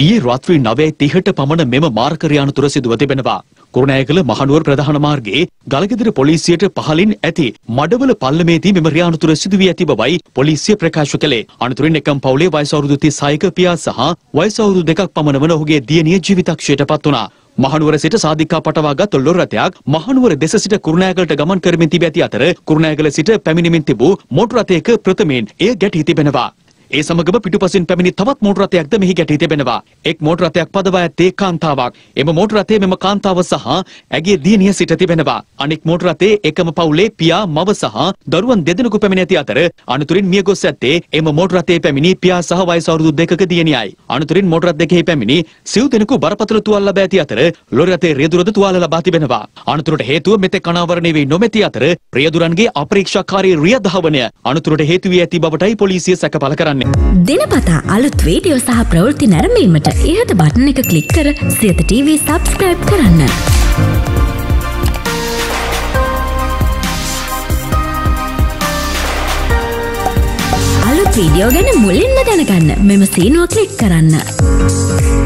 ඊයේ රාත්‍රී 9:30ට පමණ මෙම මාර්කර යානතුර සිදුව තිබෙනවා. කුරුණෑගල මහනුවර ප්‍රධාන මාර්ගයේ ගලගෙදර පොලිසියට පහලින් ඇති මඩවල පල්ලමේදී මෙම රියානතුර සිදුවී ඇති බවයි පොලිසිය ප්‍රකාශ කළේ. අනතුරින් එකම පවුලේ වයස අවුරුදු 36ක පියා සහ වයස අවුරුදු දෙකක් පමණ වන ඔහුගේ දියණිය ජීවිතක්ෂයට පත් වුණා. මහනුවර සිට සාධිකා පටවාගත් ලොර් රථයක් මහනුවර දෙස සිට කුරුණෑගලට ගමන් කරමින් තිබී ඇති අතර කුරුණෑගල සිට පැමිණෙමින් තිබූ මෝටර රථයක ප්‍රථමයෙන් එය ගැටී තිබෙනවා. ඒ සමගම පිටුපසින් පැමිණි තවත් මෝටර රථයක්ද මෙහි ගැටී තිබෙනවා. එක් මෝටර රථයක් පදවා ඇත්තේ කාන්තාවක්. එම මෝටර රථයේ මෙම කාන්තාව සහ ඇගේ දියණිය සිට තිබෙනවා. අනෙක් මෝටර රථයේ එකම පවුලේ පියා මව සහ දරුවන් දෙදෙනෙකු පැමිණ ඇති අතර අනතුරින් මිය ගොස් ඇත්තේ එම මෝටර රථයේ පැමිණි පියා සහ වයස අවුරුදු දෙකක දියණියයි. අනතුරින් මෝටර රථ දෙකෙහි පැමිණි සිව් දෙනෙකු බරපතල තුවාල ලබා ඇති අතර ලොරි රථයේ රියදුරද තුවාල ලබා තිබෙනවා. අනතුරට හේතුව මෙතෙක් අනාවරණය වී නොමැති අතර රියදුරන්ගේ අපරීක්ෂාකාරී රියදහවනය අනතුරට හේතු වී ඇති බවටයි පොලිසිය සැකපල කරන්නේ. දිනපතා අලුත් වීඩියෝ සහ ප්‍රවෘත්ති නැරඹීමට ඉහත බටන එක කලික් කර සියත TV සබස්ක්‍රයිබ් කරන්න. අලුත් වීඩියෝ ගැන මුලින්ම දැනගන්න මෙම සීනුව කලික් කරන්න.